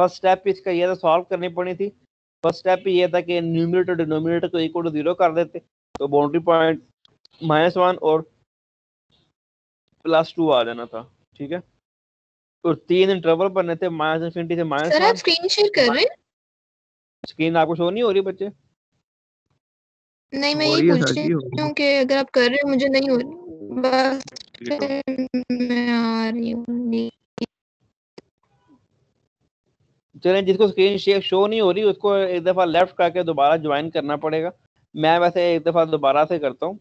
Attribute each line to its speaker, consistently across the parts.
Speaker 1: First step इसका ये था सॉल्व करनी पड़ी थी। फ़र्स्ट स्टेप ये था कि न्यूमिनेटर डिनोमिनेटर को इक्वल टू ज़ीरो कर देते। तो बाउंड्री पॉइंट माइनस वन और प्लस टू आ जाना था ठीक है? और तीन इंटरवल बनने थे माइनस इनफिनिटी से माइनस
Speaker 2: सर आप स्क्रीन शेयर कर रहे हैं?
Speaker 1: स्क्रीन आपको शो नहीं हो रही बच्चे?
Speaker 2: नहीं मैं ये पूछ रही
Speaker 3: हो रही
Speaker 2: हूँ। कि अगर आप कर रहे हो मुझे नहीं हो रही। बस मैं आ रही हूँ
Speaker 1: चलें जिसको स्क्रीन शेयर शो नहीं हो रही उसको एक दफ़ा लेफ़्ट करके दोबारा ज्वाइन करना पड़ेगा। मैं वैसे एक दफ़ा दोबारा से करता हूँ।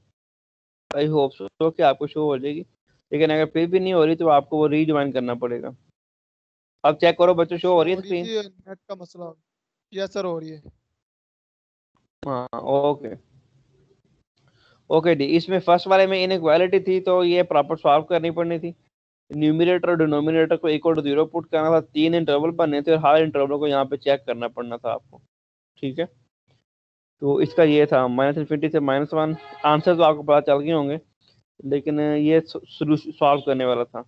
Speaker 1: आई होप सो कि आपको शो हो जाएगी। लेकिन अगर फिर भी नहीं हो रही तो आपको वो रीज्वाइन करना पड़ेगा। अब चेक करो बच्चों शो हो रही है स्क्रीन
Speaker 4: नेट का मसला यस सर हो। रही है।
Speaker 1: हाँ ओके ओके डी इसमें फ़र्स्ट वाले में इनक्वालिटी थी तो ये प्रॉपर सॉल्व करनी पड़नी थी। न्यूमिनेटर और डिनोमिनेटर को इक्वल टू ज़ीरो पुट करना था, तीन इंटरवल बनने थे और हर इंटरवल को यहाँ पे चेक करना पड़ना था आपको, ठीक है? तो इसका ये था माइनस इन्फिनिटी से माइनस वन आंसर तो आपको पता चल गए होंगे, लेकिन ये सॉल्व करने वाला था।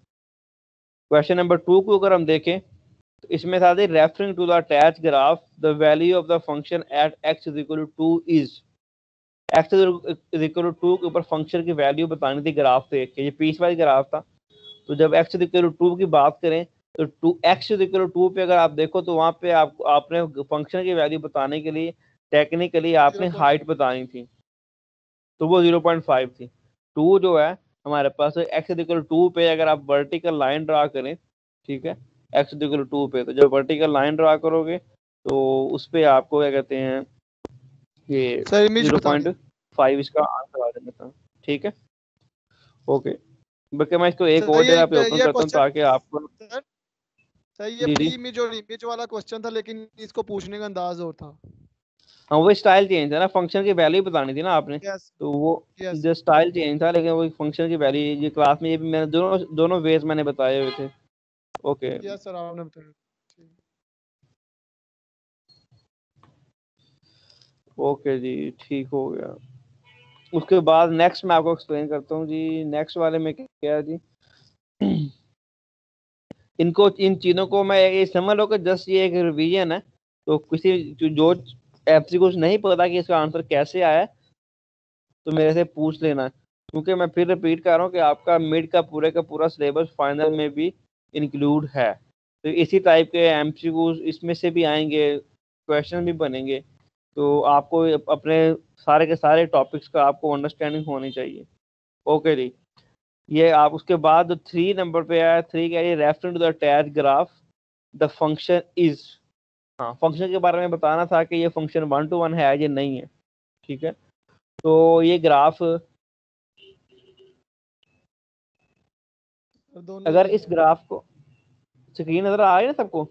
Speaker 1: क्वेश्चन नंबर टू को अगर हम देखें तो इसमें था referring to the attach graph the value of the function at x is equal to is x is equal to के ऊपर फ़ंक्शन की वैल्यू बतानी थी ग्राफ से ये पीस वाइज ग्राफ था तो जब एक्स इक्वल टू की बात करें तो टू एक्स इक्वल टू पे अगर आप देखो तो वहाँ पे आप आपने फ़ंक्शन की वैल्यू बताने के लिए टेक्निकली आपने हाइट बतानी थी। तो वो ज़ीरो पॉइंट फाइव थी। टू जो है हमारे पास एक्स इक्वल टू पे अगर आप वर्टिकल लाइन ड्रा करें ठीक है एक्स इक्वल टू पे तो जब वर्टिकल लाइन ड्रा करोगे तो उस पर आपको क्या कहते हैं ये ज़ीरो पॉइंट फाइव इसका आंसर आ था ठीक है? ओके बल्कि मैं इसको एक और जगह पे ओपन करता हूँ ताकि आपको
Speaker 4: सही ये प्री इमेज और इमेज वाला क्वेश्चन था लेकिन इसको पूछने का अंदाज और था।
Speaker 1: हाँ वो स्टाइल चेंज है ना फ़ंक्शन की वैल्यू बतानी थी ना आपने
Speaker 4: yes.
Speaker 1: तो वो
Speaker 4: yes.
Speaker 1: जो स्टाइल चेंज था लेकिन वो फ़ंक्शन की वैल्यू ये क्लास में ये भी मैंने दोनों दोनों वेज मैंने बताए हुए थे। ओके
Speaker 4: यस सर आपने बताया।
Speaker 1: ओके जी ठीक हो गया। उसके बाद नेक्स्ट मैं आपको एक्सप्लेन करता हूँ जी नेक्स्ट वाले में क्या है जी? इनको, इन चीज़ों को मैं ये समझ लो कि जस्ट ये एक रिवीजन है तो किसी जो एफ़ कुछ नहीं पता कि इसका आंसर कैसे आया तो मेरे से पूछ लेना। क्योंकि मैं फिर रिपीट कर रहा हूँ कि आपका मिड का पूरे का पूरा सिलेबस फाइनल में भी इंक्लूड है। तो इसी टाइप के एमसीक्यू इसमें से भी आएँगे क्वेश्चन भी बनेंगे। तो आपको अपने सारे के सारे टॉपिक्स का आपको अंडरस्टैंडिंग होनी चाहिए। ओके जी। ये आप उसके बाद थ्री नंबर पे आया थ्री क्या ये reference to the attach graph the function is हाँ फ़ंक्शन के बारे में बताना था कि ये फ़ंक्शन वन टू वन है ये नहीं है। ठीक है? तो ये ग्राफ अगर इस ग्राफ को स्क्रीन नज़र आ रही है ना सबको?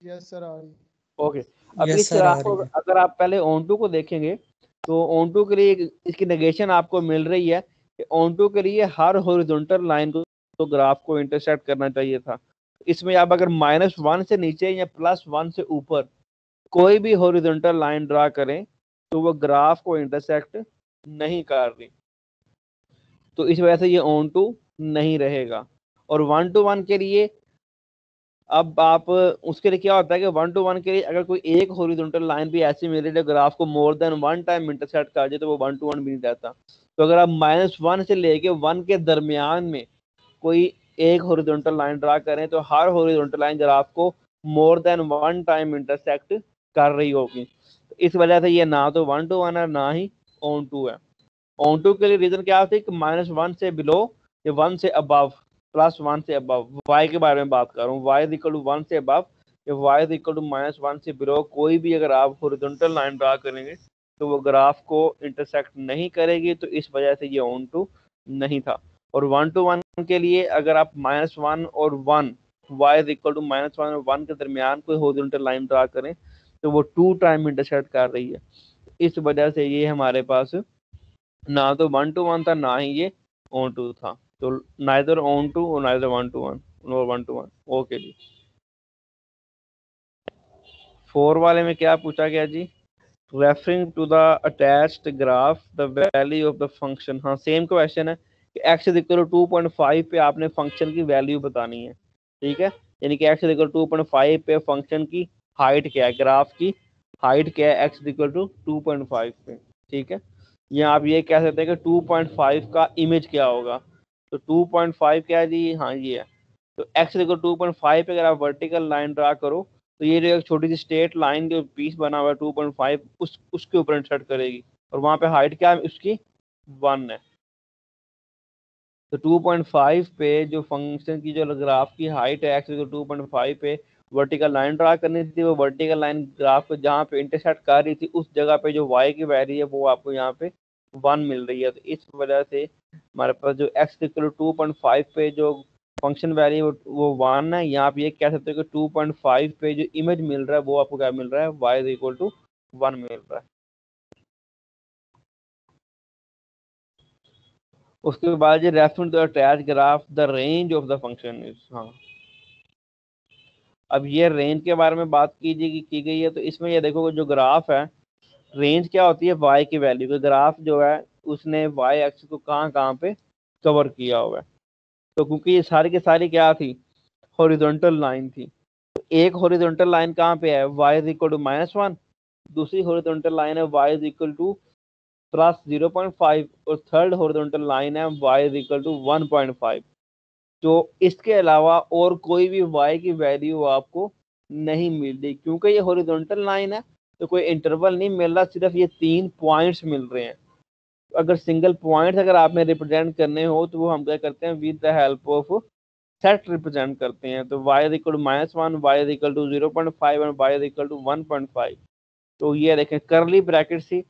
Speaker 4: यस सर आ रही
Speaker 1: ओके अब इस ग्राफ को अगर आप पहले ऑन टू को देखेंगे तो ऑन टू के लिए इसकी नेगेशन आपको मिल रही है कि ऑन टू के लिए हर हॉरिजॉन्टल लाइन को तो ग्राफ को इंटरसेक्ट करना चाहिए था। इसमें आप अगर माइनस वन से नीचे या प्लस वन से ऊपर कोई भी हॉरिजॉन्टल लाइन ड्रा करें तो वो ग्राफ को इंटरसेक्ट नहीं कर रही। तो इस वजह से ये ऑन टू नहीं रहेगा। और वन टू वन के लिए अब आप, उसके लिए क्या होता है कि वन टू वन के लिए अगर कोई एक हॉरिजॉन्टल लाइन भी ऐसी मिल मिले जो ग्राफ को more than one time intersect कर जाए तो वो वन टू वन भी नहीं रहता। तो अगर आप माइनस वन से लेके वन के दरमियान में कोई एक हॉरिजॉन्टल लाइन ड्रा करें तो हर हॉरिजॉन्टल लाइन ग्राफ को more than one time intersect कर रही होगी। तो इस वजह से ये ना तो वन टू वन है, ना ही ऑन टू है। ऑन टू के लिए रीजन क्या होता है कि माइनस वन से बिलो या वन से अबव प्लस वन से अबव वाई के बारे में बात कर रहा हूँ. वाई इक्वल टू वन से अबव या y equal to minus one से बिलो कोई भी अगर आप हॉरिजॉन्टल लाइन ड्रा करेंगे तो वो ग्राफ को इंटरसेक्ट नहीं करेगी तो इस वजह से ये ऑन टू नहीं था. और वन टू वन के लिए अगर आप माइनस वन और one y equal to minus one और वन के दरमियान कोई हॉरिजॉन्टल लाइन ड्रा करें तो वो टू टाइम इंटरसेक्ट कर रही है. इस वजह से ये हमारे पास ना तो वन टू वन था, ना ही ये ऑन टू था. तो नाइदर ऑन टू और नाइदर वन टू वन और one to one okay ji. Four वाले में क्या पूछा गया जी? Referring to the attached graph the value of the function हाँ सेम क्वेश्चन है कि x equal to point five पे आपने फ़ंक्शन की वैल्यू बतानी है। ठीक है? यानी कि x equal to point five पे फ़ंक्शन की हाइट क्या है? ग्राफ की हाइट क्या है? X equal to two point five पे। ठीक है? या आप ये कह सकते हैं कि टू पॉइंट फाइव का इमेज क्या होगा? तो टू पॉइंट फाइव क्या है जी? हाँ ये है। तो एक्स टू पॉइंट फाइव पे अगर आप वर्टिकल लाइन ड्रा करो तो ये जो एक छोटी सी स्ट्रेट लाइन जो पीस बना हुआ है टू पॉइंट फाइव उस, उसके ऊपर इंसर्ट करेगी। और वहाँ पे हाइट क्या है? उसकी वन है। तो 2.5 पे जो फ़ंक्शन की, जो ग्राफ की हाइट है एक्स टू पॉइंट फाइव पे वर्टिकल लाइन ड्रा करनी थी, वो वर्टिकल लाइन ग्राफ को जहाँ पे इंटरसेक्ट कर रही थी, उस जगह पे जो वाई की वैल्यू है, वो आपको यहाँ पे वन मिल रही है तो इस वजह से हमारे पास जो x equal to point five पे जो फ़ंक्शन वैल्यू वो वन है। यहाँ पे ये कह सकते हो कि टू पॉइंट फाइव पे जो इमेज मिल रहा है, वो आपको क्या मिल रहा है? Y is equal to one मिल रहा है। उसके बाद ये reference to attach graph the range of the function is हाँ। अब ये रेंज के बारे में बात कीजिए की गई है तो इसमें ये देखो जो ग्राफ है रेंज क्या होती है? वाई की वैल्यू का ग्राफ जो है, उसने वाई एक्स को कहाँ कहाँ पे कवर किया हुआ है। तो क्योंकि ये सारी की सारी क्या थी? हॉरिजॉन्टल लाइन थी। तो एक हॉरिजॉन्टल लाइन कहाँ पे है? Y is equal to minus one दूसरी हॉरिजॉन्टल लाइन है y is equal to plus zero point five और थर्ड हॉरिजॉन्टल लाइन है y is equal to one point five तो इसके अलावा और कोई भी वाई की वैल्यू आपको नहीं मिल रही, क्योंकि ये हॉरिजॉन्टल लाइन है। तो कोई इंटरवल नहीं मिल रहा, सिर्फ़ ये तीन पॉइंट्स मिल रहे हैं। अगर सिंगल पॉइंट्स अगर आपने रिप्रेजेंट करने हो तो वो हम क्या करते हैं with the help of set represent करते हैं। तो y equal to minus one y equal to zero point five and y equal to one point five तो ये देखें करली ब्रैकेट सी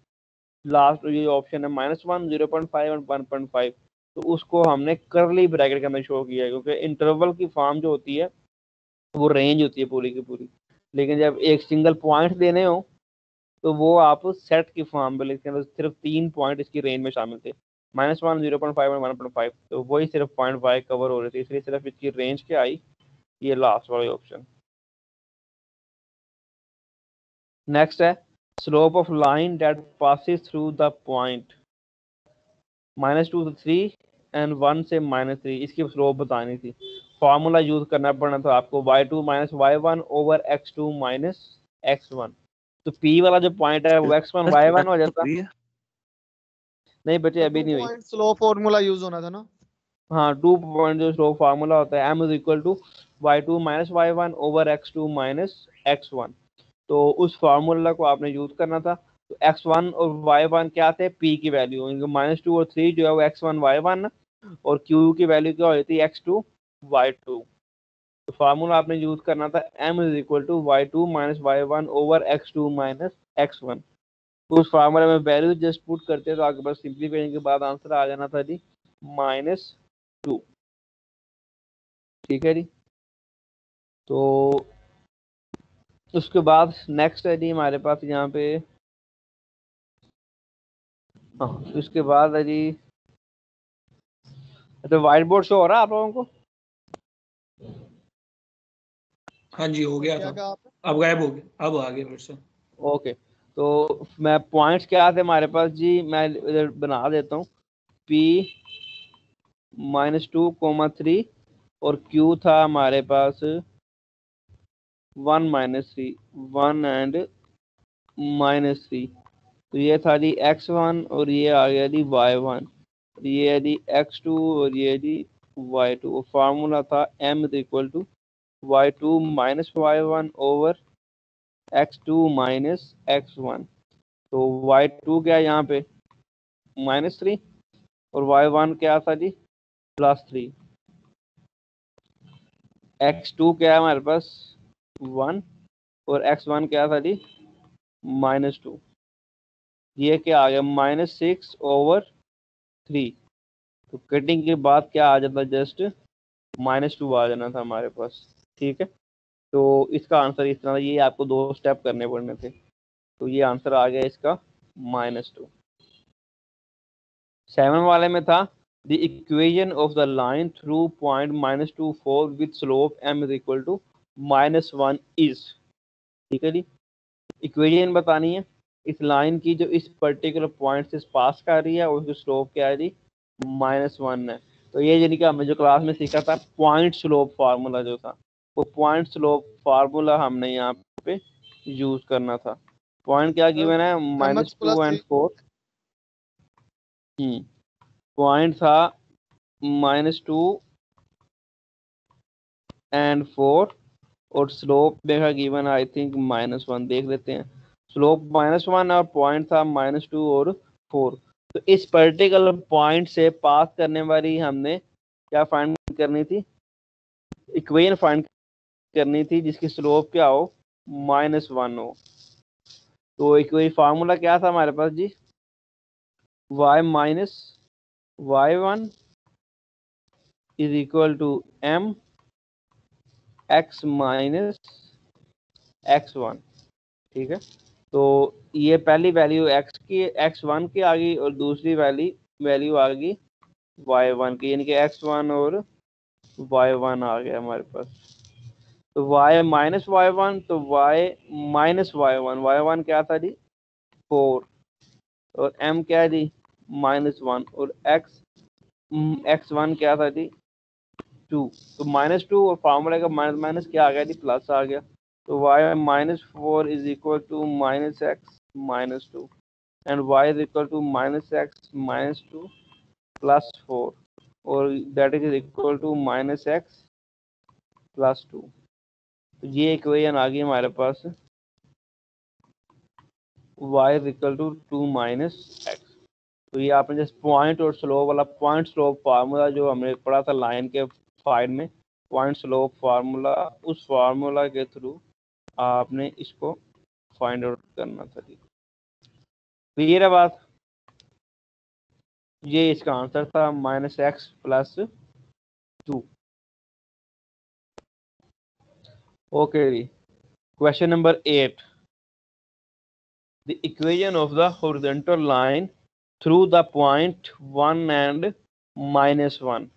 Speaker 1: लास्ट ये ऑप्शन है minus one zero point five and one point five तो उसको हमने करली bracket के अंदर शो किया है, क्योंकि इंटरवल की फॉर्म जो होती है, वो रेंज होती है पूरी की पूरी। लेकिन जब एक सिंगल पॉइंट देने हो तो वो आप सेट की फॉर्म में तो सिर्फ़ तीन पॉइंट इसकी रेंज में शामिल थे। Minus one zero point five one point five तो वही सिर्फ़ पॉइंट फाइव कवर हो रहे थे, इसलिए सिर्फ़ इसकी रेंज क्या आई? ये लास्ट वाली ऑप्शन नेक्स्ट है slope of line that passes through the point minus two three and one से माइनस थ्री इसकी स्लोप बतानी थी। फार्मूला यूज़ करना पड़ना था आपको y two minus y one over x two minus x one तो पी वाला जो पॉइंट है वो एक्स वन वाई वन हो जाता। नहीं बच्चे अभी नहीं हुई।
Speaker 4: स्लो फॉर्मूला यूज़ होना था ना?
Speaker 1: हाँ टू पॉइंट जो स्लो फार्मूला होता है M is equal to Y two minus Y one over X two minus X one तो उस फार्मूला को आपने यूज़ करना था। तो एक्स वन और वाई वन क्या थे? पी की वैल्यू माइनस टू और थ्री जो है वो एक्स वन वाई वन और क्यू की वैल्यू क्या हो जाती है? एक्स टू वाई टू तो फार्मूला आपने यूज़ करना था m is equal to y two minus y one over x two minus x one तो उस फार्मूला में वैल्यू जस्ट पुट करते तो आपके पास सिंप्लीफाइंग के बाद आंसर आ जाना था जी माइनस टू ठीक है जी? तो उसके बाद नेक्स्ट है जी हमारे पास यहाँ पे। हाँ उसके बाद है जी। तो वाइट बोर्ड शो हो रहा है आप लोगों को?
Speaker 3: हाँ जी हो गया था। अब गायब हो गया। अब आ गया फिर से।
Speaker 1: ओके तो मैं पॉइंट्स क्या थे हमारे पास? जी मैं इधर बना देता हूँ। P minus two comma three और क्यू था हमारे पास। One minus three one and minus three तो ये था जी एक्स वन और ये आ गया जी वाई वन ये है जी एक्स टू और ये जी वाई टू फार्मूला था m is equal to y two minus y one over x two minus x one तो वाई टू क्या है यहाँ पे माइनस थ्री और वाई वन क्या था जी? प्लस थ्री एक्स टू क्या है हमारे पास? वन और एक्स वन क्या था जी? माइनस टू ये क्या आ गया? माइनस सिक्स ओवर थ्री तो कटिंग के बाद क्या आ जाता? जस्ट माइनस टू आ जाना था हमारे पास. ठीक है? तो इसका आंसर इस तरह ये आपको दो स्टेप करने पड़ने थे। तो ये आंसर आ गया इसका माइनस टू सेवन वाले में था the equation of the line through point minus two four with slope m is equal to minus one is ठीक है जी? इक्वेशन बतानी है, इस लाइन की जो इस पर्टिकुलर पॉइंट से पास कर रही है उसकी स्लोप क्या है जी? माइनस वन है। तो ये यानी कि हमने जो क्लास में सीखा था पॉइंट स्लोप फार्मूला जो था। वो पॉइंट स्लोप फार्मूला हमने यहाँ पे यूज़ करना था। पॉइंट क्या गिवन है? Minus two and four. Hmm point था माइनस टू एंड फोर और स्लोप देखा given I think minus one देख लेते हैं। स्लोप माइनस वन और पॉइंट था माइनस टू और फोर। तो इस पर्टिकुलर पॉइंट से पास करने वाली हमने क्या फाइंड करनी थी? इक्वेशन फाइंड करनी थी, जिसकी स्लोप क्या हो? माइनस वन हो। तो इक्वेशन फार्मूला क्या था हमारे पास जी? y minus y one is equal to m x minus x one ठीक है? तो ये पहली वैल्यू x की एक्स वन की आ गई और दूसरी वैल्यू वैल्यू आ गई वाई वन की। यानी कि एक्स वन और वाई वन आ गया हमारे पास। तो y माइनस वाई वन तो y minus y one y one क्या था जी? फोर और m क्या है जी? माइनस वन और x एक्स वन क्या था जी? टू तो माइनस टू और फार्मूला का माइनस माइनस क्या आ गया जी? प्लस आ गया। तो y minus four is equal to minus x minus two and y is equal to minus x minus 2 plus 4 or that is equal to minus x plus 2 तो ये इक्वेशन आ गई हमारे पास y is to 2 minus x. तो ये आपने जैसे पॉइंट और स्लोप वाला पॉइंट स्लोप फार्मूला जो हमने पढ़ा था लाइन के फाइड में पॉइंट स्लोप फार्मूला उस फार्मूला के थ्रू आपने इसको फाइंड आउट करना था क्लियर है बात? ये इसका आंसर था minus x plus two okay ji question number eight the equation of the horizontal line through the point one and minus one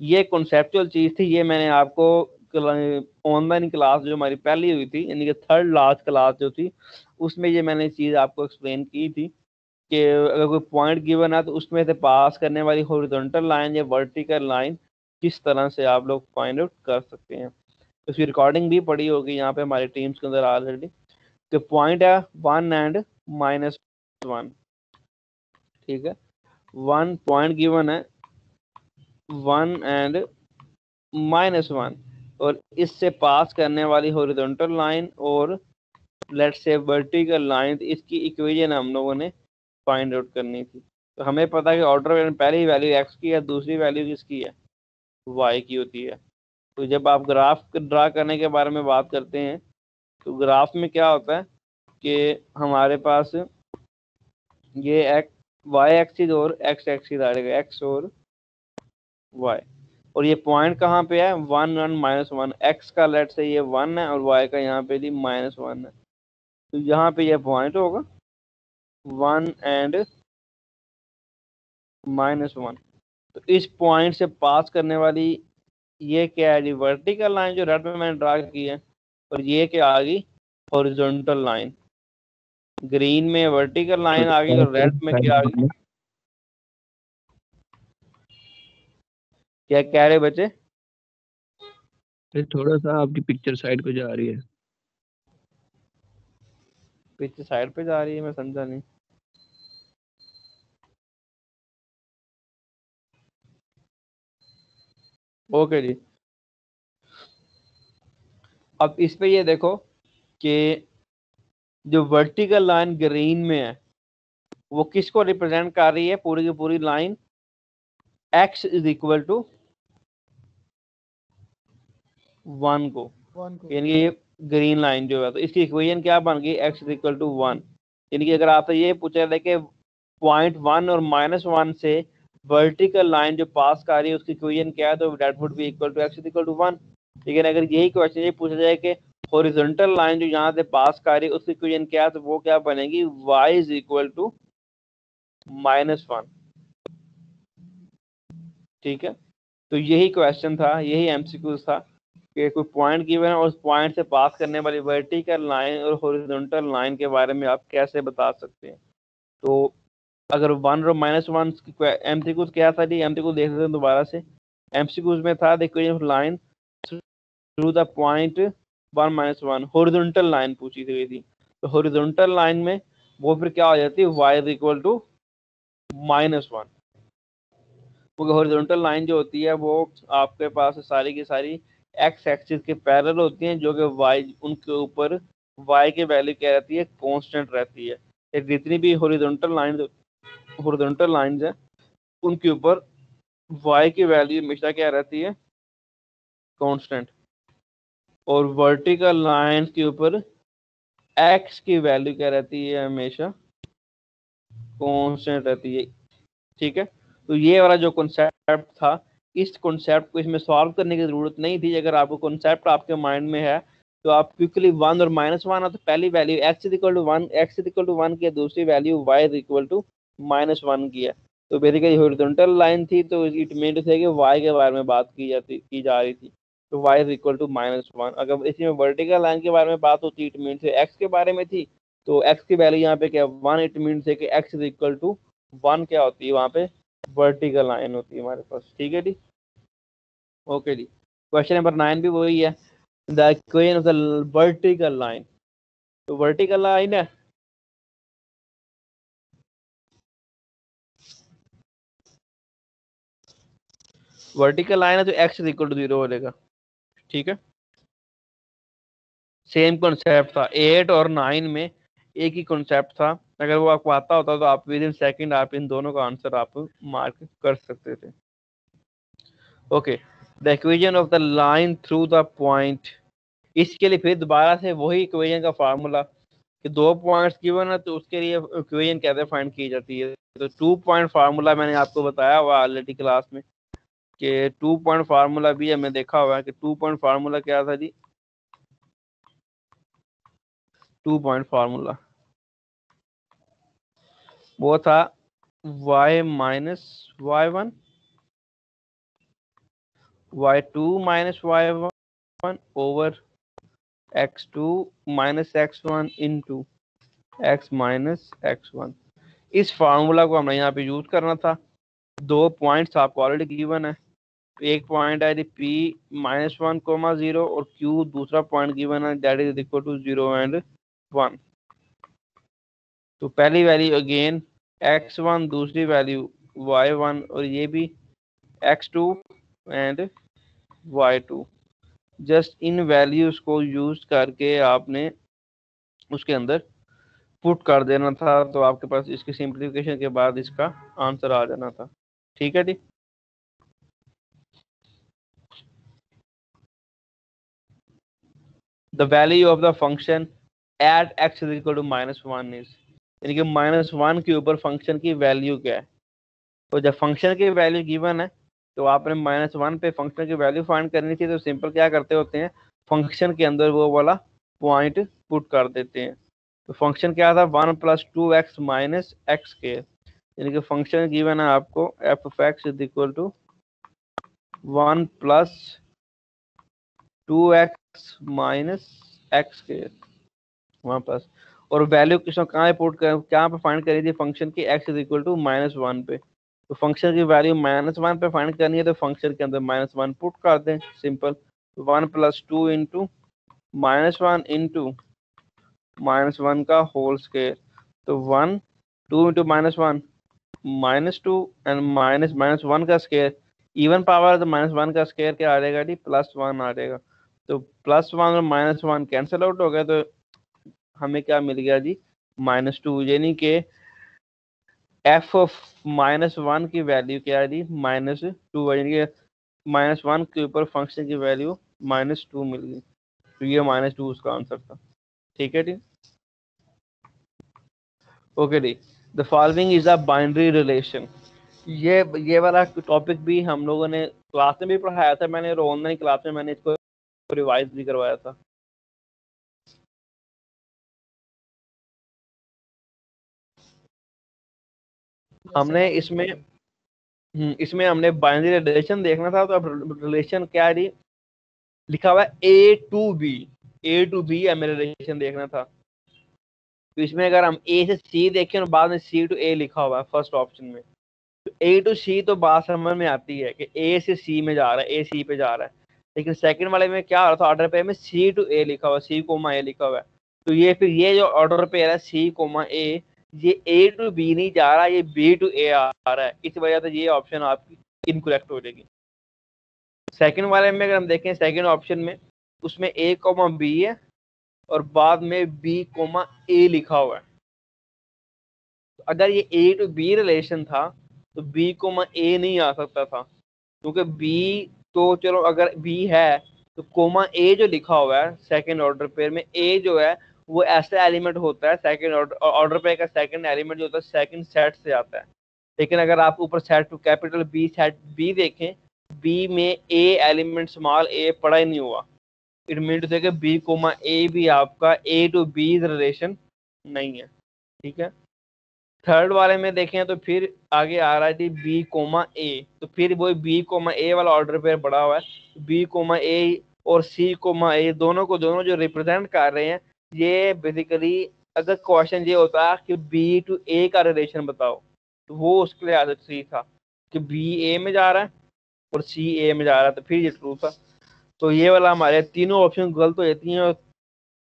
Speaker 1: ये कॉन्सेप्चुअल चीज़ थी, ये मैंने आपको ऑनलाइन क्लास जो हमारी पहली हुई थी, यानी कि थर्ड लास्ट क्लास जो थी, उसमें ये मैंने चीज़ आपको एक्सप्लेन की थी कि अगर कोई पॉइंट गिवन है तो उसमें से पास करने वाली हॉरिजॉन्टल लाइन या वर्टिकल लाइन किस तरह से आप लोग फाइंड आउट कर सकते हैं। उसकी रिकॉर्डिंग भी पड़ी होगी यहाँ पे हमारी टीम्स के अंदर ऑलरेडी तो पॉइंट है वन एंड माइनस वन ठीक है? वन पॉइंट गिवन है। वन एंड माइनस वन और इससे पास करने वाली हॉरिजॉन्टल लाइन और लेट से वर्टिकल लाइन इसकी इक्वेशन हम लोगों ने फाइंड आउट करनी थी। तो हमें पता है कि ऑर्डर पहली वैल्यू एक्स की है, दूसरी वैल्यू किसकी है? वाई की होती है। तो जब आप ग्राफ ड्रा करने के बारे में बात करते हैं तो ग्राफ में क्या होता है कि हमारे पास ये एक्स वाई एक्सिस और एक्स एक्सिस आएगा एक्स और वाई और ये पॉइंट कहाँ पे है? One one minus one x का लेट से ये वन है और वाई का यहाँ पे भी माइनस वन है। तो यहाँ पे ये पॉइंट होगा वन एंड माइनस वन तो इस पॉइंट से पास करने वाली ये क्या है जी? वर्टिकल लाइन जो रेड में मैंने ड्रा की है और ये क्या आ गई? हॉरिजॉन्टल लाइन ग्रीन में वर्टिकल लाइन आ गई और रेड में क्या आ गई? क्या कह रहे बच्चे?
Speaker 3: थोड़ा सा आपकी पिक्चर साइड पे जा रही है।
Speaker 1: पिक्चर साइड पे जा रही है मैं समझा नहीं। ओके जी। अब इस पे ये देखो कि जो वर्टिकल लाइन ग्रीन में है वो किसको रिप्रेजेंट कर रही है? पूरी की पूरी line x is equal to one को। यानी ये ग्रीन लाइन जो है तो इसकी इक्वेशन क्या बन गई? X is equal to one यानी कि अगर आपसे ये पूछा जाए कि पॉइंट वन और माइनस वन से वर्टिकल लाइन जो पास कर रही है, उसकी इक्वेशन क्या है? तो that would be equal to x equal to one लेकिन अगर यही क्वेश्चन ये पूछा जाए कि हॉरिजॉन्टल लाइन जो यहाँ से पास कर रही है, उसकी इक्वेशन क्या है? तो वो क्या बनेगी? Y is equal to minus one ठीक है? तो यही क्वेश्चन था, यही एमसीक्यू था कि कोई पॉइंट गिवन है उस पॉइंट से पास करने वाली वर्टिकल लाइन और हॉरिजॉन्टल लाइन के बारे में आप कैसे बता सकते हैं? तो अगर वन और माइनस वन एम सी क्या था एम सी देख लेते हैं दोबारा से। एम सी में था the line through the point one minus one horizontal line पूछी गई थी। तो हॉरिजॉन्टल लाइन में वो फिर क्या हो जाती है y is equal to minus one क्योंकि हॉरिजॉन्टल लाइन जो होती है, वो आपके पास सारी की सारी एक्स एक्सिस के पैरेलल होती हैं, जो कि वाई उनके ऊपर वाई की वैल्यू क्या रहती है कांस्टेंट रहती है। जितनी भी हॉरिजॉन्टल लाइन हॉरिजॉन्टल लाइंस है, उनके ऊपर वाई की वैल्यू हमेशा क्या रहती है? कांस्टेंट और वर्टिकल लाइन के ऊपर एक्स की वैल्यू क्या रहती है? हमेशा कांस्टेंट रहती है। ठीक है? तो ये वाला जो कॉन्सेप्ट था, इस कॉन्सेप्ट को इसमें सॉल्व करने की ज़रूरत नहीं थी। अगर आपको कॉन्सेप्ट आपके माइंड में है तो आप क्विकली वन और माइनस वन तो पहली value x equal to one x equal to one की दूसरी value y equal to minus one की है तो बेसिकली हॉरिजॉन्टल लाइन थी तो इट मीन थे कि वाई के बारे में बात की जाती, की जा रही थी। तो y is equal to minus one अगर इसी में वर्टिकल लाइन के बारे में बात होती इट मीन से एक्स के बारे में थी तो एक्स की वैल्यू यहाँ पे क्या वन इट मीन से x is equal to one क्या होती है वहाँ पे वर्टिकल लाइन होती है हमारे पास। ठीक है जी? ओके जी। क्वेश्चन नंबर नाइन भी वही है। The equation of the vertical line तो वर्टिकल लाइन है वर्टिकल लाइन है तो एक्स इक्वल टू ज़ीरो हो जाएगा। ठीक है? सेम कॉन्सेप्ट था। एट और नाइन में एक ही कॉन्सेप्ट था। अगर वो आपको आता होता तो आप विद इन सेकेंड आप इन दोनों का आंसर आप मार्क कर सकते थे। Okay the equation of the line through the point इसके लिए फिर दोबारा से वही इक्वेशन का फार्मूला कि दो पॉइंट्स गिवन है तो उसके लिए इक्वेशन कैसे फाइंड की जाती है? तो टू पॉइंट फार्मूला मैंने आपको बताया हुआ ऑलरेडी क्लास में। कि टू पॉइंट फार्मूला भी हमें देखा हुआ है कि टू पॉइंट फार्मूला क्या था जी? Two point formula. वो था y minus y one y two minus y one over x two minus x one into x minus x one इस फार्मूला को हमने यहाँ पे यूज़ करना था। दो पॉइंट्स आपको ऑलरेडी गिवन है। एक पॉइंट है P minus one comma zero और क्यू दूसरा पॉइंट गिवन है that is equal to zero and one तो पहली वैल्यू अगेन एक्स वन दूसरी वैल्यू वाई वन और ये भी x two and y two just in values को यूज़ करके आपने उसके अंदर पुट कर देना था तो आपके पास इसकी सिंप्लीफिकेशन के बाद इसका आंसर आ जाना था। ठीक है जी? The value of the function at x is equal to minus one is, यानी कि माइनस वन के ऊपर फ़ंक्शन की वैल्यू क्या है? तो जब फ़ंक्शन की वैल्यू गिवन है तो आपने माइनस वन पे फ़ंक्शन की वैल्यू फाइंड करनी थी तो सिंपल क्या करते होते हैं? फ़ंक्शन के अंदर वो वाला पॉइंट पुट कर देते हैं। तो फ़ंक्शन क्या था? One plus two x minus x के। यानी कि फ़ंक्शन गिवन है आपको f of x is equal to one plus two x minus x के वहाँ पास। और वैल्यू किसमें कहाँ पुट कर, कहाँ पर फाइंड करी थी फ़ंक्शन की x is equal to minus one पे। तो फ़ंक्शन की वैल्यू माइनस वन पे फाइंड करनी है तो फ़ंक्शन के अंदर माइनस वन पुट कर दें simple one plus two into minus one into minus one का होल स्केयर तो one two into minus one minus two and minus minus one का स्केयर इवन पावर तो माइनस वन का square क्या आ जाएगा जी? प्लस वन आ जाएगा। तो प्लस वन और माइनस वन कैंसिल आउट हो गया तो हमें क्या मिल गया जी? माइनस टू यानी कि एफ़ ऑफ़ माइनस वन की वैल्यू क्या है जी? माइनस टू यानी कि माइनस वन के ऊपर फ़ंक्शन की वैल्यू माइनस टू मिल गई। तो ये माइनस टू उसका आंसर था। ठीक है जी? Okay ji. The following is a binary relation ये ये वाला टॉपिक भी हम लोगों ने क्लास में भी पढ़ाया था, मैंने ऑनलाइन क्लास में मैंने इसको रिवाइज भी करवाया था। हमने इसमें हम्म, इसमें हमने बाइनरी रिलेशन देखना था तो अब रिलेशन क्या है लिखा हुआ A to B A to B हमें रिलेशन देखना था। तो इसमें अगर हम ए से सी देखें और बाद में सी टू ए लिखा हुआ है फ़र्स्ट ऑप्शन में तो ए टू सी तो बात समझ में आती है कि ए से सी में जा रहा है ए सी पे जा रहा है। लेकिन सेकंड वाले में क्या आ रहा था? ऑर्डर पेयर में सी टू ए लिखा हुआ सी कोमा ए लिखा हुआ है। तो ये फिर ये जो ऑर्डर पेयर है सी कोमा ए ये ए टू बी नहीं जा रहा, ये बी टू ए आ रहा है। इस वजह से ये ऑप्शन आपकी इनकरेक्ट हो जाएगी। सेकंड वाले में अगर हम देखें सेकंड ऑप्शन में, उसमें ए कोमा बी है और बाद में बी कोमा ए लिखा हुआ है। अगर ये ए टू बी रिलेशन था तो बी कोमा ए नहीं आ सकता था, क्योंकि बी तो चलो अगर बी है तो कोमा ए जो लिखा हुआ है सेकंड ऑर्डर पेयर में ए जो है, वो ऐसा एलिमेंट होता है सेकंड ऑर्डर पेयर का सेकंड एलिमेंट जो होता है सेकंड सेट से आता है। लेकिन अगर आप ऊपर set to capital B set B देखें बी में ए एलिमेंट स्मॉल ए पड़ा ही नहीं हुआ। इट मीन टू से बी कोमा ए भी आपका ए टू बी रिलेशन नहीं है। ठीक है? थर्ड वाले में देखें तो फिर आगे आ रहा है बी कोमा ए तो फिर वो बी कोमा ए वाला ऑर्डर पेयर बड़ा हुआ है। बी कोमा ए और सी कोमा ए दोनों को, दोनों जो रिप्रेजेंट कर रहे हैं, ये बेसिकली अगर क्वेश्चन ये होता कि बी टू ए का रिलेशन बताओ तो वो उसके लिए आदत सही था कि बी ए में जा रहा है और सी ए में जा रहा है तो फिर ये ट्रू था। तो ये वाला हमारे तीनों ऑप्शन गलत हो जाती हैं और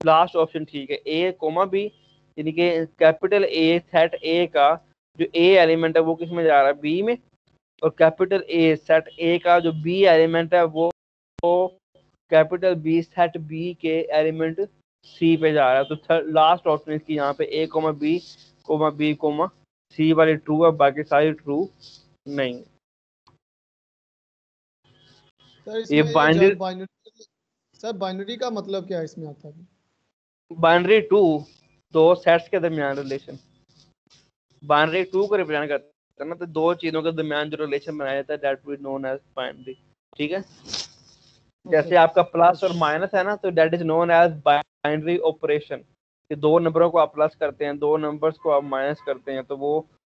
Speaker 1: लास्ट ऑप्शन ठीक है। ए कोमा बी यानी कि कैपिटल ए सेट ए का जो ए एलिमेंट है वो किसमें जा रहा है? बी में। और कैपिटल ए सेट ए का जो बी एलिमेंट है वो कैपिटल बी सेट बी के एलिमेंट सी पे जा रहा है। तो लास्ट ऑप्शन इसकी यहाँ पे A comma B comma B comma C वाली ट्रू है बाकी सारी ट्रू नहीं
Speaker 4: ये बाइनरी सर बाइनरी का मतलब क्या है इसमें आता है?
Speaker 1: बाइनरी टू दो सेट्स के दरमियान रिलेशन बाइनरी टू को रिप्रेजेंट करता है ना तो दो चीज़ों के दरमियान जो रिलेशन बनाया जाता है that will known as binary ठीक है? जैसे आपका प्लस और माइनस है ना तो that is known as binary operation कि दो नंबरों को आप प्लस करते हैं दो नंबर्स को आप माइनस करते हैं तो वो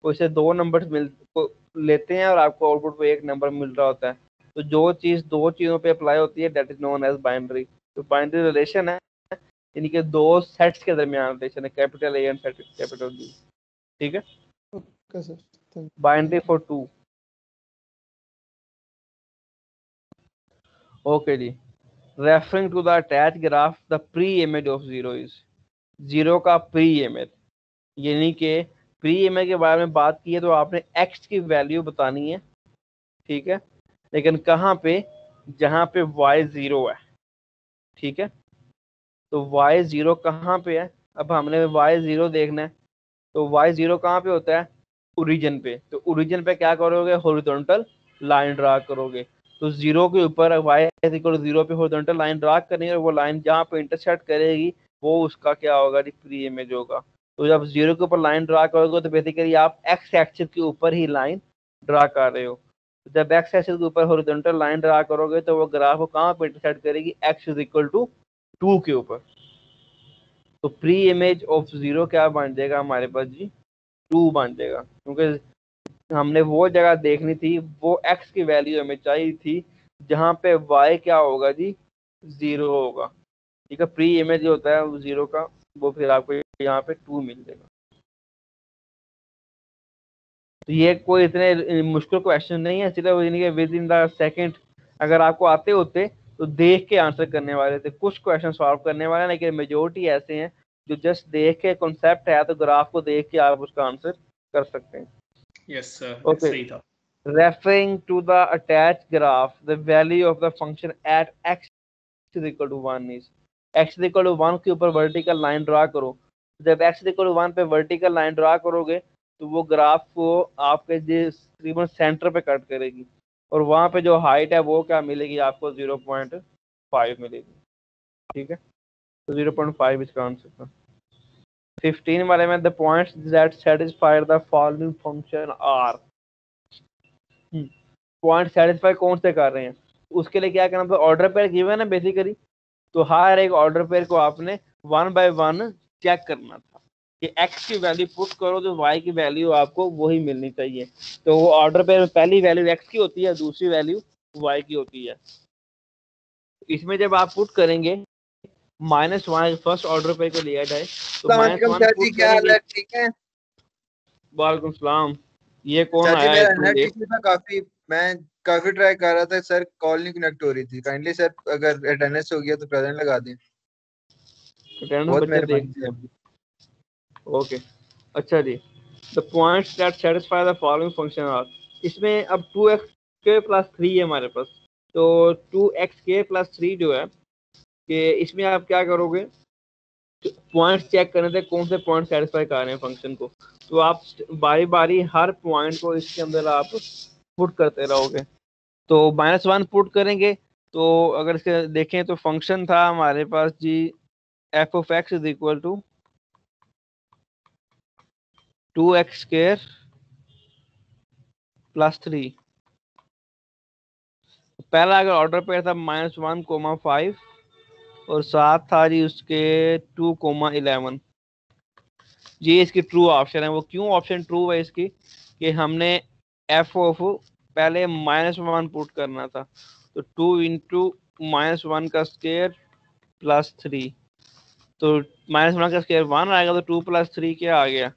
Speaker 1: उसे दो नंबर्स मिल को लेते हैं और आपको आउटपुट पे एक नंबर मिल रहा होता है। तो जो चीज़ दो चीज़ों पे अप्लाई होती है that is known as binary तो बाइनरी रिलेशन है यानी कि दो सेट्स के दरमियान रिलेशन है capital A and capital B ठीक है? Okay sir binary for two okay ji. Referring to the attach graph the pre image of zero is zero का प्री इमेज यानी कि प्री इमेज के बारे में बात की है तो आपने एक्स की वैल्यू बतानी है। ठीक है? लेकिन कहाँ पे? जहाँ पे वाई ज़ीरो है। ठीक है? तो वाई ज़ीरो कहाँ पे है? अब हमने वाई ज़ीरो देखना है। तो वाई ज़ीरो कहाँ पे होता है? ओरिजिन पे। तो ओरिजिन पे क्या करोगे? हॉरिजॉन्टल लाइन ड्रा करोगे। तो ज़ीरो के ऊपर वाई इक्वल ज़ीरो पे हॉरिजॉन्टल लाइन ड्रा करनी है और वो लाइन जहाँ पे इंटरसेक्ट करेगी, वो उसका क्या होगा? प्री इमेज होगा। तो जब ज़ीरो के ऊपर लाइन ड्रा करोगे तो बेसिकली आप एक्स एक्सिस के ऊपर ही लाइन ड्रा कर रहे हो। जब एक्स एक्सिस के ऊपर हॉरिजॉन्टल लाइन ड्रा करोगे तो वो ग्राफ को कहाँ पे इंटरसेक्ट करेगी? X is equal to two के ऊपर। तो प्री इमेज ऑफ़ ज़ीरो क्या बन जाएगा हमारे पास जी? टू बन जाएगा। क्योंकि हमने वो जगह देखनी थी, वो एक्स की वैल्यू हमें चाहिए थी, जहाँ पे वाई क्या होगा जी? ज़ीरो होगा। ठीक है प्री इमेज जो होता है वो ज़ीरो का, वो फिर आपको यहाँ पे टू मिल जाएगा। तो ये कोई इतने मुश्किल क्वेश्चन नहीं है, सिर्फ़ विद इन द सेकेंड अगर आपको आते होते तो देख के आंसर करने वाले थे कुछ क्वेश्चन सॉल्व करने वाले लेकिन मेजोरिटी ऐसे हैं जो जस्ट देख के कॉन्सेप्ट है तो ग्राफ को देख के आप उसका आंसर कर सकते हैं। Yes sir okay referring to the attach graph the value of the function at X equal to one is X equal to one के ऊपर वर्टिकल लाइन ड्रा करो। जब एक्स इक्वल टू वन पे vertical line draw करोगे तो वो graph को आपके जिस तकरीबन सेंटर पे कट करेगी। और वहाँ पे जो हाइट है वो क्या मिलेगी आपको? ज़ीरो पॉइंट फाइव मिलेगी। ठीक है? तो ज़ीरो पॉइंट फाइव इसका आंसर था। 15 वाले में the points that satisfy the following function are point. Satisfy कौन से कर रहे हैं? उसके लिए क्या करना पड़ेगा ऑर्डर पेयर गिवन है बेसिकली तो हर एक ऑर्डर पेयर को आपने वन बाय वन चेक करना था। कि एक्स की वैल्यू पुट करो तो वाई की वैल्यू आपको वही मिलनी चाहिए। तो वो ऑर्डर में पहली वैल्यू एक्स की होती है दूसरी वैल्यू वाई की होती है। इसमें जब आप पुट करेंगे माइनस वन फ़र्स्ट ऑर्डर पे को लिया जाए तो माइनस वन क्या हाल है? ठीक है? वालेकुम सलाम ये कौन आया है
Speaker 5: काफ़ी मैं काफ़ी ट्राई कर रहा था सर कॉल नहीं कनेक्ट हो रही थी। काइंडली सर अगर अटेंडेंस हो गया तो प्रेजेंट लगा दें।
Speaker 1: अटेंडेंस बच्चे देखते हैं ओके अच्छा जी। The points that satisfy the following function are इसमें अब टू एक्स के प्लस थ्री है हमारे पास। तो टू एक्स के प्लस थ्री जो है, कि इसमें आप क्या करोगे? पॉइंट्स चेक करने थे, कौन से पॉइंट सेटिस्फाई कर रहे हैं फ़ंक्शन को। तो आप बारी बारी हर पॉइंट को इसके अंदर आप पुट करते रहोगे। तो माइनस वन पुट करेंगे। तो अगर इसके देखें तो फ़ंक्शन था हमारे पास जी F of X is equal to two X square plus three पहला अगर ऑर्डर पे था माइनस वन कोमा फाइव और साथ था जी उसके टू कोमा इलेवन ये इसकी ट्रू ऑप्शन है। वो क्यों ऑप्शन ट्रू है इसकी? कि हमने एफ़ ऑफ़ पहले माइनस वन पुट करना था। तो टू इंटू माइनस वन का स्केयर प्लस थ्री तो माइनस वन का स्केयर वन आएगा तो टू प्लस थ्री क्या आ गया?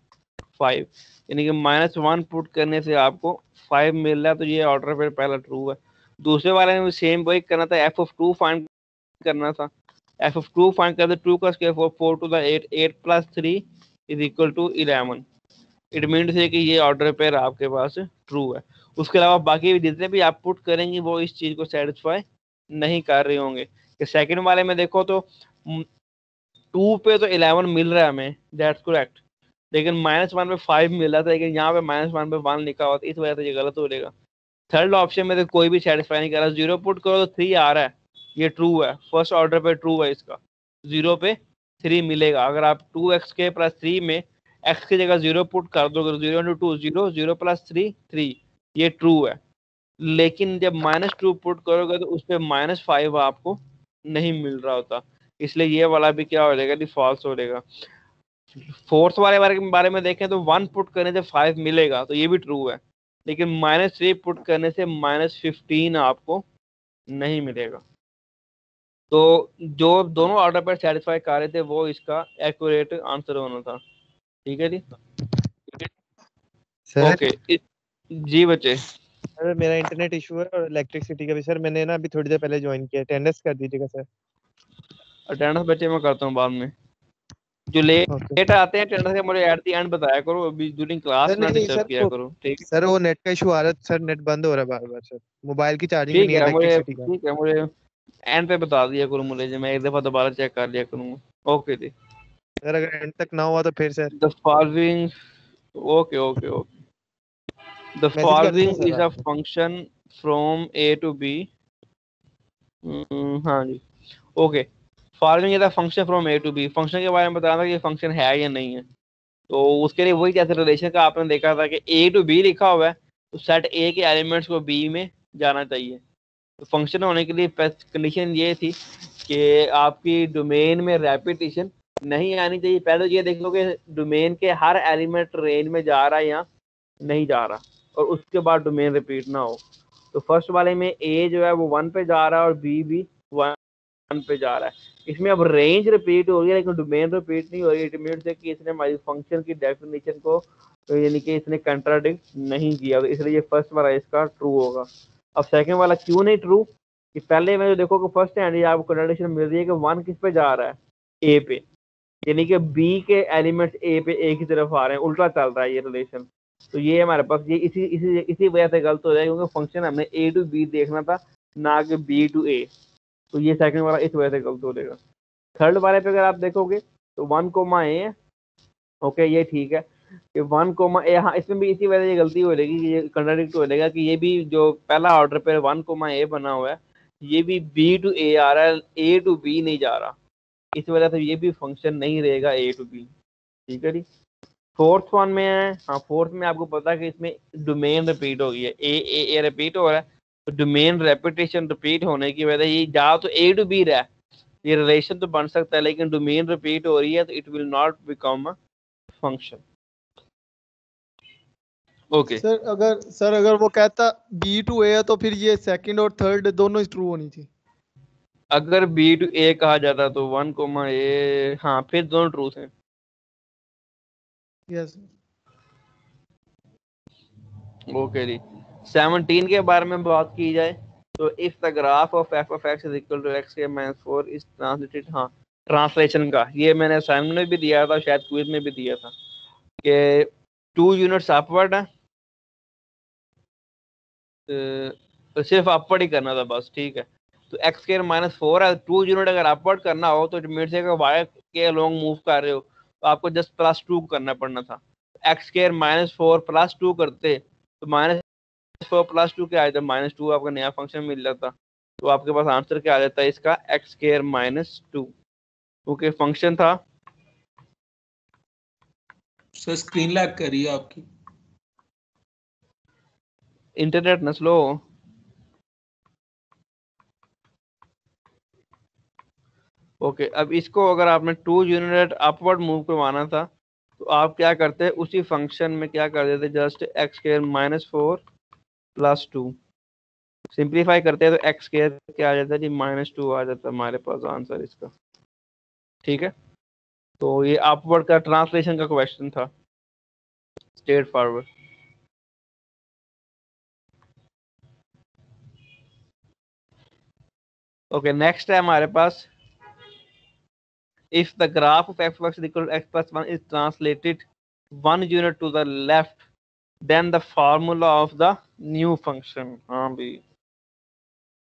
Speaker 1: फाइव यानी कि माइनस वन पुट करने से आपको फाइव मिल रहा है तो ये ऑर्डर फिर पहला ट्रू है। दूसरे वाले में सेम वही करना था एफ़ ऑफ़ टू फाइंड करना था। एफ़ ऑफ़ टू फाइंड कर टू का square four four two the eight eight plus three is equal to eleven it mean से कि ये ऑर्डर पेयर आपके पास ट्रू है। उसके अलावा बाकी जितने भी आप पुट करेंगे, वो इस चीज़ को सेटिस्फाई नहीं कर रहे होंगे। कि सेकंड वाले में देखो तो टू पे तो इलेवन मिल रहा है हमें दैट्स करेक्ट लेकिन माइनस वन पे फाइव मिल था, लेकिन यहाँ पे माइनस वन पे वन लिखा हुआ था, इस वजह से ये गलत हो जाएगा। थर्ड ऑप्शन में तो कोई भी सेटिस्फाई नहीं कर रहा। ज़ीरो पुट करो तो थ्री आ रहा है। ये ट्रू है। फ़र्स्ट ऑर्डर पे ट्रू है इसका। ज़ीरो पे थ्री मिलेगा। अगर आप टू एक्स के प्लस थ्री में एक्स की जगह ज़ीरो पुट कर दोगे zero into two zero zero plus three three ये ट्रू है। लेकिन जब माइनस टू पुट करोगे तो उस पर माइनस फाइव आपको नहीं मिल रहा होता। इसलिए ये वाला भी क्या हो जाएगा फॉल्स हो जाएगा। फोर्थ वाले बारे के बारे में देखें तो वन पुट करने से फाइव मिलेगा तो ये भी ट्रू है। लेकिन माइनस थ्री पुट करने से माइनस फिफ्टीन आपको नहीं मिलेगा। तो जो दोनों ऑर्डर पर सेटिस्फाई कर रहे थे वो इसका एक्यूरेट आंसर होना था। ठीक है जी?
Speaker 6: सर
Speaker 1: ओके जी बच्चे।
Speaker 6: सर मेरा इंटरनेट इशू है और इलेक्ट्रिसिटी का भी। सर मैंने ना अभी थोड़ी देर पहले ज्वाइन किया। अटेंडेंस कर दीजिएगा सर
Speaker 1: अटेंडेंस बच्चे मैं करता हूँ बाद में। जो लेट लेट आते हैं अटेंडेंस का मुझे एट द एंड बताया करो अभी ड्यूरिंग क्लास ना डिस्टर्ब किया करो ठीक? है
Speaker 6: सर वो नेट का इशू आ रहा है सर नेट बंद हो रहा है बार-बार सर मोबाइल की चार्जिंग
Speaker 1: नहीं है का। ठीक है मुझे एंड पे बता दिया करो मुझे जो मैं एक दफ़ा दोबारा चेक कर लिया करूँगा। ओके जी।
Speaker 6: सर अगर एंड तक ना हुआ तो फिर sir
Speaker 1: the following okay okay okay the following is a function from a to b. हाँ जी। Okay following is a function from A to B function के बारे में बताना था कि फ़ंक्शन है या नहीं है। तो उसके लिए वही जैसे रिलेशन का आपने देखा था कि ए टू बी लिखा हुआ है तो सेट ए के एलिमेंट्स को बी में जाना चाहिए। तो फ़ंक्शन होने के लिए कंडीशन ये थी कि आपकी डोमेन में रेपिटेशन नहीं आनी चाहिए। पहले तो ये देख लो कि डोमेन के हर एलिमेंट रेंज में जा रहा है या नहीं जा रहा, और उसके बाद डोमेन रिपीट ना हो। तो फ़र्स्ट वाले में ए जो है वो वन पे जा रहा है और बी भी वन पे जा रहा है। इसमें अब रेंज रिपीट हो रही है, लेकिन डोमेन रिपीट नहीं हो रही इट मीन कि इसने हमारी फ़ंक्शन की डेफिनेशन को, यानी कि इसने कंट्राडिक्ट नहीं किया। इसलिए ये फ़र्स्ट वाला इसका ट्रू होगा। अब सेकंड वाला क्यों नहीं ट्रू कि पहले में जो देखो कि फ़र्स्ट हैंड ये आपको कंट्राडिक्शन मिल रही है कि वन किस पे जा रहा है? ए पे। यानी कि बी के एलिमेंट्स ए पे ए की तरफ़ आ रहे हैं, उल्टा चल रहा है ये रिलेशन तो ये हमारे पास, ये इसी इसी इसी वजह से गलत हो जाएगा क्योंकि फ़ंक्शन हमने ए टू बी देखना था, ना कि बी टू ए तो ये सेकंड वाला इस वजह से गलत हो जाएगा। थर्ड वाले पे अगर आप देखोगे तो वन कोमा ए ओके ये ठीक है। कि वन कोमा ए हाँ इसमें भी इसी वजह से गलती हो जाएगी कि ये कंट्राडिक्ट हो जाएगा कि ये भी जो पहला ऑर्डर पे वन कोमा ए बना हुआ है, ये भी बी टू ए आ रहा है ए टू बी नहीं जा रहा। इस वजह से ये भी फ़ंक्शन नहीं रहेगा ए टू बी ठीक है जी? फोर्थ वन में है। हाँ फोर्थ में आपको पता है कि इसमें डोमेन रिपीट हो गई है। ए ए ए रिपीट हो रहा है। डोमेन रेपिटेशन रिपीट होने की वजह ये जा तो ए टू बी रहा है। ये रिलेशन तो बन सकता है लेकिन डोमेन रिपीट हो रही है तो it will not become a function okay
Speaker 4: sir अगर सर अगर वो कहता बी टू ए है तो फिर ये सेकंड और थर्ड दोनों ट्रू होनी थी।
Speaker 1: अगर बी टू ए कहा जाता तो वन कोमा ए हाँ फिर दोनों ट्रू थे।
Speaker 4: यस
Speaker 1: ओके जी। सेवनटीन के बारे में बात की जाए तो if the graph of F of X is equal to X के माइनस फोर इज़ ट्रांसलेटेड हाँ ट्रांसलेशन का, ये मैंने असाइनमेंट में भी दिया था, शायद क्विज में भी दिया था, कि टू यूनिट्स अपवर्ड है तो सिर्फ़ अपवर्ड ही करना था बस, ठीक है तो एक्स स्केयर माइनस फोर है टू यूनिट अगर अपवर्ड करना हो तो मेरे से वाई के लॉन्ग मूव कर रहे हो तो आपको जस्ट प्लस टू करना पड़ना था X square minus four plus two करते तो माइनस फोर प्लस टू क्या आ जाता माइनस टू आपका नया फ़ंक्शन मिल जाता। तो आपके पास आंसर क्या आ जाता है इसका? एक्स स्केयर माइनस टू क्योंकि फ़ंक्शन था।
Speaker 3: सर स्क्रीन लैग कर रही है आपकी।
Speaker 1: इंटरनेट न स्लो ओके अब इसको अगर आपने टू यूनिट अपवर्ड मूव करवाना था तो आप क्या करते हैं उसी फ़ंक्शन में क्या कर देते just X square minus four plus two simplify करते हैं तो एक्स स्केयर क्या आ जाता है जी? माइनस टू आ जाता है हमारे पास आंसर इसका। ठीक है? तो ये अपवर्ड का ट्रांसलेशन का क्वेश्चन था। स्ट्रेट फॉरवर्ड ओके नेक्स्ट है हमारे पास। The graph of f x is equal to x plus 1 is translated one unit to the left, then the new function हाँ भी।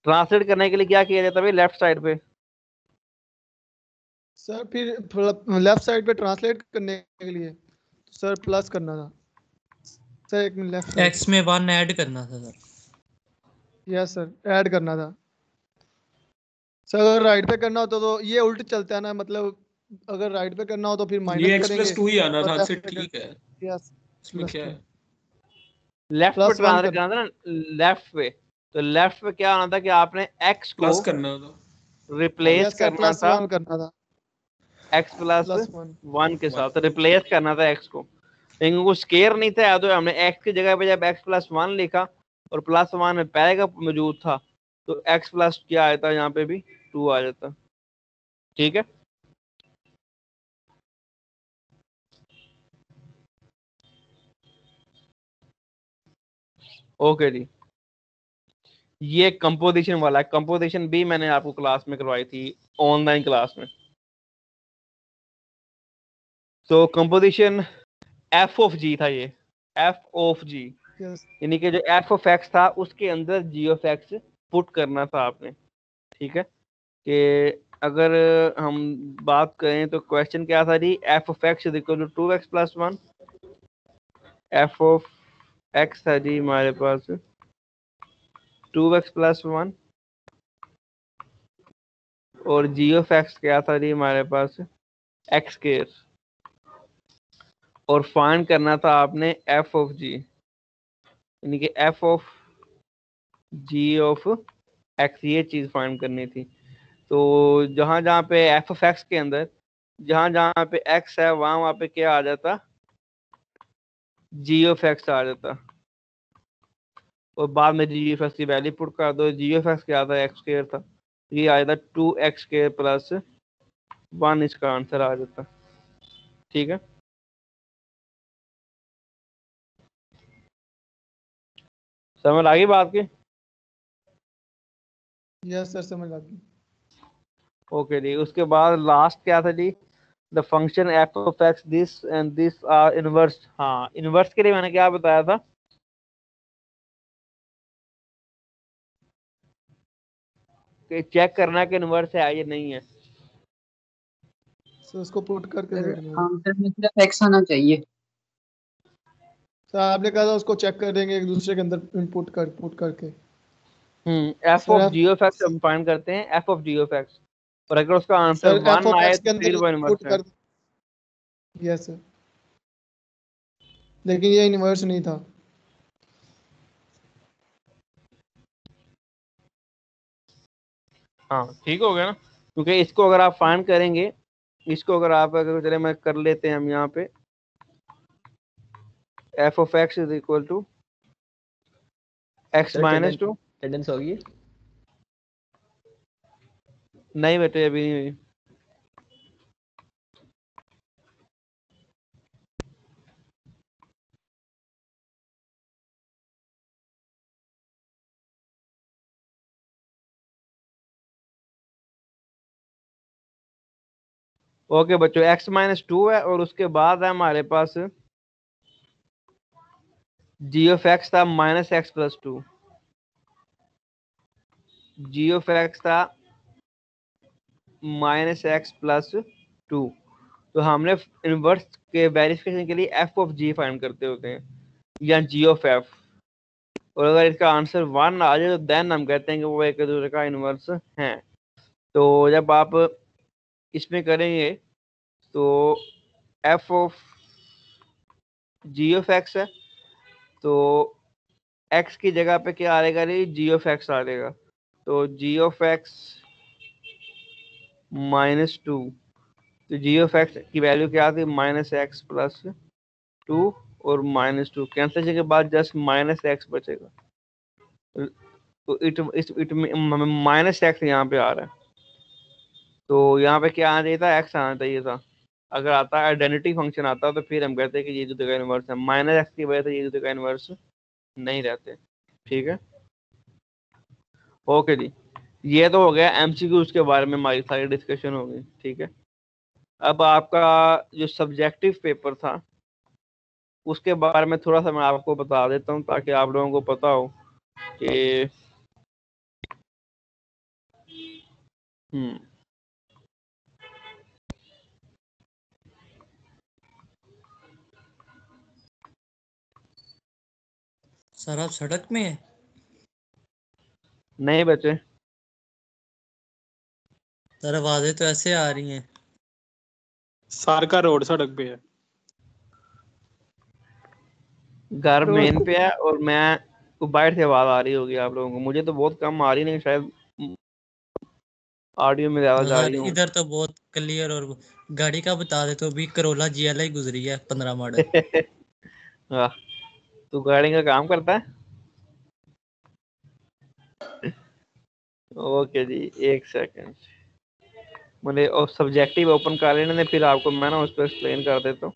Speaker 1: ट्रांसलेट करने के लिए क्या किया जाता है लेफ़्ट साइड पे?
Speaker 4: सर फिर लेफ़्ट साइड पे ट्रांसलेट करने के लिए। सर प्लस करना था। सर एक मिनट लेफ़्ट
Speaker 7: एक्स में वन ऐड करना था सर।
Speaker 4: यस सर ऐड करना था। सर अगर राइट पे करना होता तो ये उल्ट चलता है ना मतलब अगर राइट पे करना हो तो फिर माइनस करेंगे
Speaker 3: ये x प्लस टू ही आना था से ठीक है।
Speaker 4: यस
Speaker 3: इसमें क्या है?
Speaker 1: लेफ़्ट पे ट्रांसलेट करना था ना लेफ़्ट पे तो लेफ़्ट पे क्या आना था कि आपने x को
Speaker 3: प्लस करना था।
Speaker 1: रिप्लेस करना था।
Speaker 4: करना था।
Speaker 1: X प्लस वन के साथ। रिप्लेस करना था x को। लेकिन वो स्केयर नहीं था तो हमने x की जगह पे जब x प्लस वन लिखा और प्लस वन पहले का मौजूद था तो x प्लस क्या आया था? यहाँ पे भी टू आ जाता। ठीक है? ओके जी। ये कंपोजिशन वाला है। कंपोजिशन भी मैंने आपको क्लास में करवाई थी ऑनलाइन क्लास में। तो कंपोजिशन एफ़ ऑफ़ जी था ये। एफ़ ऑफ़ जी यानी कि जो एफ़ ऑफ़ एक्स था उसके अंदर जी ऑफ़ एक्स पुट करना था आपने। ठीक है? कि अगर हम बात करें तो क्वेश्चन क्या था जी? F of X equal to two X plus one F of X है जी हमारे पास। टू एक्स प्लस वन और जी ऑफ़ एक्स क्या था जी हमारे पास? एक्स केयर और फाइंड करना था आपने एफ़ ऑफ़ जी यानी कि F of G of X ये चीज़ फाइंड करनी थी। तो जहाँ जहाँ पे एफ़ ऑफ़ एक्स के अंदर, जहाँ जहाँ पे एक्स है, वहाँ वहाँ पे क्या आ जाता? जी ऑफ़ एक्स आ जाता और बाद में जी एफ़ एक्स की वैल्यू पुट कर दो। जी एफ़ एक्स क्या था? एक्स स्केयर था। ये आ जाता two X square plus one इसका आंसर आ जाता। ठीक है? समझ आ गई बात की?
Speaker 4: यस सर समझ आ गई।
Speaker 1: ओके जी। उसके बाद लास्ट क्या था जी? The function F of X this and this are inverse हाँ इनवर्स के लिए मैंने क्या बताया था? कि चेक करना कि इनवर्स है या नहीं है।
Speaker 4: सो उसको पुट करके
Speaker 8: आंसर में सिर्फ़ एक्स आना चाहिए।
Speaker 4: सर आपने कहा था उसको चेक कर देंगे एक दूसरे के अंदर इनपुट कर पुट करके।
Speaker 1: हम्म F of G of X हम फाइंड करते हैं। F of G of X और अगर उसका आंसर 1 आए तो फिर वो इनवर्स है
Speaker 4: यस सर लेकिन ये इनवर्स नहीं था।
Speaker 1: हाँ ठीक हो गया ना? क्योंकि इसको अगर आप फाइंड करेंगे इसको अगर आप अगर चले मैं कर लेते हैं हम यहाँ पे। F of X is equal to X minus two
Speaker 9: attendance होगी?
Speaker 1: नहीं बेटे अभी। नहीं हुई ओके बच्चों एक्स माइनस टू है और उसके बाद है हमारे पास जी ऑफ़ एक्स था minus X plus two G of X था माइनस एक्स प्लस टू तो हमने इनवर्स के वेरिफिकेशन के लिए एफ़ ऑफ़ जी फाइंड करते होते हैं, या जी ऑफ़ एफ़ और अगर इसका आंसर वन आ जाए तो देन हम कहते हैं कि वो एक दूसरे का इनवर्स है. तो जब आप इसमें करेंगे तो F of G of X है तो एक्स की जगह पे क्या आएगा रे? जी ऑफ़ एक्स आ जाएगा. तो G of X minus two. तो जी ऑफ़ एक्स की वैल्यू क्या आती है? माइनस एक्स प्लस टू और माइनस टू। कैंसिल के बाद जस्ट माइनस एक्स बचेगा। तो इट इस इट माइनस एक्स यहाँ पे आ रहा है। तो यहाँ पे क्या आना चाहिए था? एक्स आना चाहिए था। अगर आता है आइडेंटिटी फ़ंक्शन आता तो फिर हम कहते हैं कि ये जो का इनवर्स है। माइनस एक्स की वजह से ये जो का इनवर्स नहीं रहते। ठीक है? ओके जी। ये तो हो गया एमसीक्यूज के बारे में हमारी सारी डिस्कशन हो गई ठीक है? अब आपका जो सब्जेक्टिव पेपर था उसके बारे में थोड़ा सा मैं आपको बता देता हूँ ताकि आप लोगों को पता हो कि हम्म।
Speaker 7: सर आप सड़क में है?
Speaker 1: नहीं बचे।
Speaker 7: सर आवाज़ें तो ऐसे आ रही हैं।
Speaker 3: सार का रोड सड़क पे है।
Speaker 1: घर मेन पे है और मैं को बाहर से आवाज़ आ रही होगी आप लोगों को। मुझे तो बहुत कम आ रही नहीं शायद ऑडियो में ज़्यादा जा रही हूँ।
Speaker 7: इधर तो बहुत क्लियर और गाड़ी का बता दे तो भी करोला जीएलआई गुजरी है पंद्रह मॉडल
Speaker 1: हाँ तू गाड़ी का काम करता है? ओके जी एक सेकंड मुझे सब्जेक्टिव ओपन कर लेने फिर आपको मैं ना उस पर एक्सप्लेन कर देता हूँ।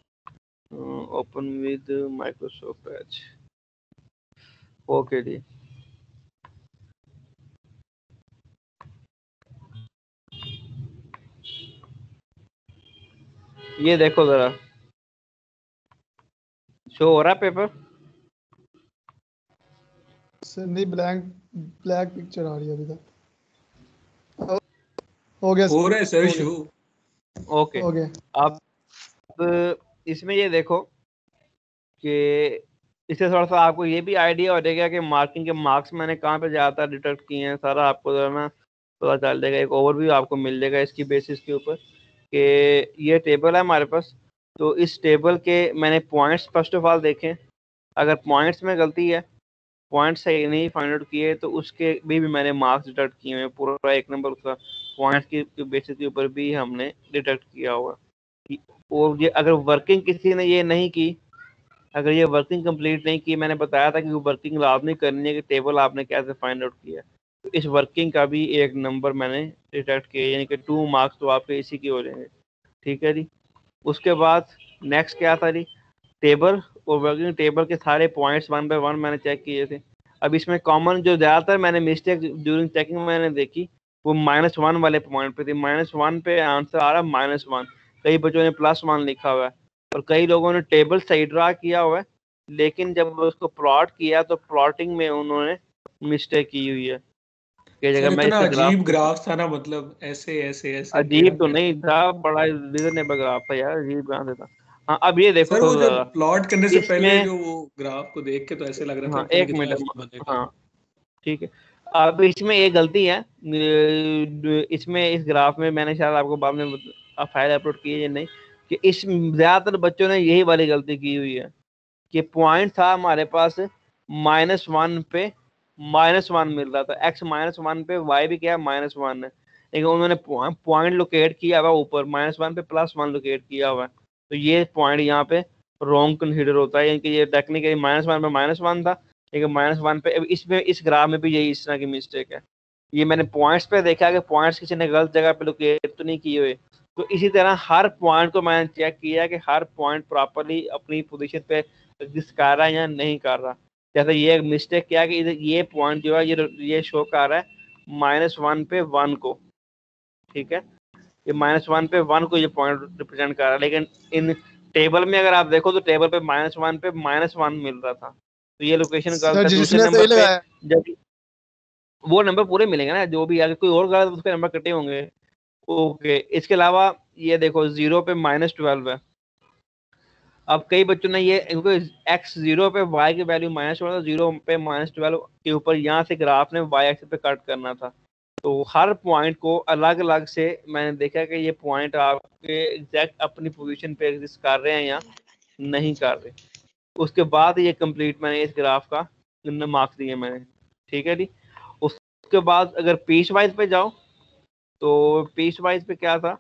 Speaker 1: Open with Microsoft Edge okay जी। ये देखो जरा। शो हो रहा पेपर
Speaker 4: सर नहीं ब्लैंक ब्लैक पिक्चर आ रही है अभी तक। हो गया
Speaker 3: हो रहा है सर शो
Speaker 1: ओके
Speaker 4: हो गया.
Speaker 1: अब इसमें ये देखो कि इससे थोड़ा सा आपको ये भी आइडिया हो जाएगा कि मार्किंग के मार्क्स मैंने कहाँ पे ज़्यादातर डिटेक्ट किए हैं सारा आपको जो है ना पता चल जाएगा एक ओवरव्यू आपको मिल जाएगा इसकी बेसिस के ऊपर कि ये टेबल है हमारे पास। तो इस टेबल के मैंने पॉइंट्स फ़र्स्ट ऑफ़ ऑल देखें। अगर पॉइंट्स में गलती है पॉइंट सही नहीं फाइंड आउट किए तो उसके भी, भी मैंने मार्क्स डिटेक्ट किए हुए पूरा एक नंबर उसका। पॉइंट्स के बेसिस के ऊपर भी हमने डिटेक्ट किया हुआ और ये अगर वर्किंग किसी ने ये नहीं की, अगर ये वर्किंग कंप्लीट नहीं की, मैंने बताया था कि वर्किंग लाजमी करनी है कि टेबल आपने कैसे फाइंड आउट किया। तो इस वर्किंग का भी एक नंबर मैंने डिटेक्ट किया, यानी कि टू मार्क्स तो आपके इसी के हो जाएँगे। ठीक है जी? उसके बाद नेक्स्ट क्या था जी? टेबल और वर्किंग टेबल के सारे पॉइंट्स वन बाय वन मैंने चेक किए थे। अब इसमें कॉमन जो ज़्यादातर मैंने मिस्टेक ड्यूरिंग चेकिंग मैंने देखी वो माइनस वन वाले पॉइंट पे थी। माइनस वन पे आंसर आ रहा है माइनस वन कई बच्चों ने प्लस वन लिखा हुआ है और कई लोगों ने टेबल सही ड्रा किया हुआ है लेकिन जब उसको प्लॉट किया तो प्लॉटिंग में उन्होंने मिस्टेक की हुई है।
Speaker 3: कि जगह मैं अजीब ग्राफ था ना मतलब ऐसे ऐसे ऐसे
Speaker 1: अजीब तो नहीं था बड़ा रीजनेबल ग्राफ था यार अजीब से था। हाँ अब ये देखो
Speaker 3: सर वो प्लॉट करने से पहले जो वो ग्राफ को देख के तो ऐसे लग रहा
Speaker 1: हाँ, था एक मिनट हाँ ठीक है। अब इसमें एक गलती है इसमें इस ग्राफ में मैंने शायद आपको बाद में फ़ाइल अपलोड की है या नहीं, कि इस ज़्यादातर बच्चों ने यही वाली गलती की हुई है, कि पॉइंट था हमारे पास माइनस वन पे माइनस वन मिल रहा था एक्स माइनस वन पे वाई भी क्या है माइनस वन है, लेकिन उन्होंने पॉइंट लोकेट किया हुआ ऊपर माइनस वन पे प्लस वन लोकेट किया हुआ तो ये पॉइंट यहाँ पे रॉन्ग कंसिडर होता है, यानी कि ये टेक्निकली माइनस वन पे माइनस वन था लेकिन माइनस वन पे इसमें, इस ग्राफ में भी यही इस तरह की मिस्टेक है। ये मैंने पॉइंट्स पे देखा कि पॉइंट्स किसी ने गलत जगह पे लोकेट तो नहीं किए हुए। तो इसी तरह हर पॉइंट को मैंने चेक किया कि हर पॉइंट प्रॉपरली अपनी पोजीशन पे एग्जिस्ट कर रहा है या नहीं कर रहा। जैसे ये मिस्टेक किया कि ये पॉइंट जो है, ये ये शो कर रहा है माइनस वन पे वन को। ठीक है? ये माइनस वन पे वन को ये पॉइंट रिप्रेजेंट कर रहा है। लेकिन इन टेबल में अगर आप देखो तो टेबल पे माइनस वन पे माइनस वन मिल रहा था। तो ये लोकेशन गलत दूसरे नंबर पे जब वो नंबर पूरे मिलेंगे ना जो भी अगर कोई और गलत उसके नंबर कटे होंगे। ओके इसके अलावा ये देखो ज़ीरो पे माइनस ट्वेल्व है। अब कई बच्चों ने ये क्योंकि एक्स ज़ीरो पे वाई की वैल्यू माइनस ट्वेल्व ज़ीरो पे माइनस ट्वेल्व के ऊपर यहाँ से ग्राफ ने वाई एक्स पे कट करना था। तो हर पॉइंट को अलग अलग से मैंने देखा कि ये पॉइंट आपके एग्जैक्ट अपनी पोजीशन पे एग्जिस्ट कर रहे हैं या नहीं कर रहे। उसके बाद ये कंप्लीट मैंने इस ग्राफ का मार्क्स दिए मैंने, ठीक है जी? उसके बाद अगर पीस वाइज पे जाओ तो पीस वाइज पे क्या था?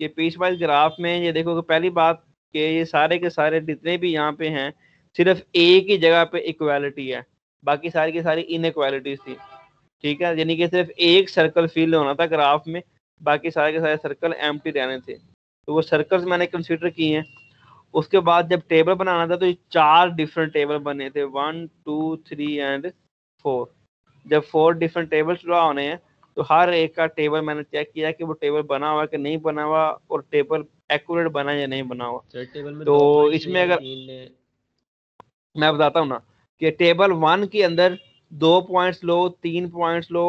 Speaker 1: कि पीस वाइज ग्राफ में ये देखो कि पहली बात कि ये सारे के सारे जितने भी यहाँ पे हैं, सिर्फ़ एक ही जगह पे इक्वालिटी है। बाकी सारी की सारी इन थी, ठीक है? यानी कि सिर्फ़ एक सर्कल फील होना था ग्राफ में, बाकी सारे के सारे सर्कल एम रहने थे। तो वो सर्कल्स मैंने कंसिडर किए हैं। उसके बाद जब टेबल बनाना था तो चार डिफरेंट टेबल बने थे। One two three and four जब फोर डिफरेंट टेबल्स ड्रा होने हैं तो हर एक का टेबल मैंने चेक किया कि वो टेबल बना हुआ कि नहीं बना हुआ और टेबल एक्यूरेट बना या नहीं बना हुआ। तो इसमें अगर मैं बताता हूँ ना कि टेबल वन के अंदर दो पॉइंट्स लो तीन पॉइंट्स लो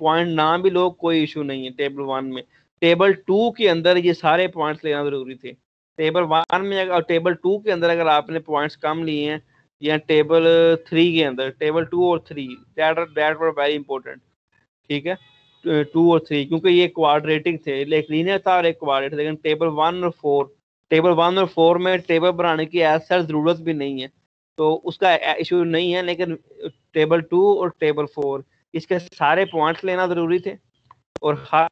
Speaker 1: पॉइंट ना भी लो कोई इशू नहीं है टेबल वन में। टेबल टू के अंदर ये सारे पॉइंट्स लेना ज़रूरी थे। टेबल वन में अगर टेबल टू के अंदर अगर आपने पॉइंट्स कम लिए हैं, या टेबल थ्री के अंदर, टेबल टू और three that that were very important ठीक है? टू और थ्री, क्योंकि ये क्वाड्रेटिक थे, एक लीनियर था और एक क्वाड्रेटिक लेकिन टेबल वन और फोर, टेबल वन और फोर में टेबल बनाने की ऐसा ज़रूरत भी नहीं है तो उसका इशू नहीं है, लेकिन टेबल टू और टेबल फोर, इसके सारे पॉइंट्स लेना ज़रूरी थे, और हर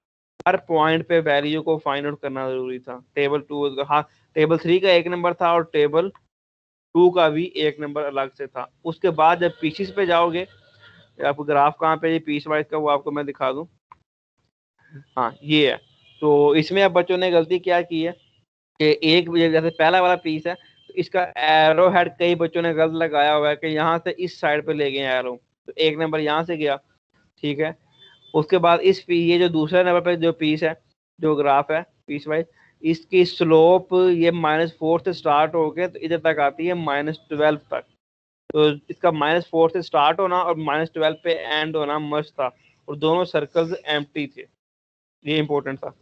Speaker 1: हर पॉइंट पे वैल्यू को फाइंड आउट करना ज़रूरी था। टेबल टू हाँ टेबल थ्री का एक नंबर था और टेबल टू का भी एक नंबर अलग से था। उसके बाद जब पीसीस पे जाओगे आपको ग्राफ कहाँ पे पीस वाइज का वो आपको मैं दिखा दूँ। हाँ ये है। तो इसमें अब बच्चों ने गलती क्या की है कि एक जैसे पहला वाला पीस है तो इसका एरो हेड कई बच्चों ने गलत लगाया हुआ है कि यहाँ से इस साइड पे ले गए एरो तो एक नंबर यहाँ से गया, ठीक है? उसके बाद इस पी, ये जो दूसरे नंबर पर जो पीस है, जो ग्राफ है पीस वाइज इसकी स्लोप ये माइनस फोर से स्टार्ट होके तो इधर तक आती है माइनस ट्वेल्व तक। तो इसका माइनस फोर से स्टार्ट होना और माइनस ट्वेल्व पे एंड होना मस्त था और दोनों सर्कल्स एम थे। ये इंपॉर्टेंट था।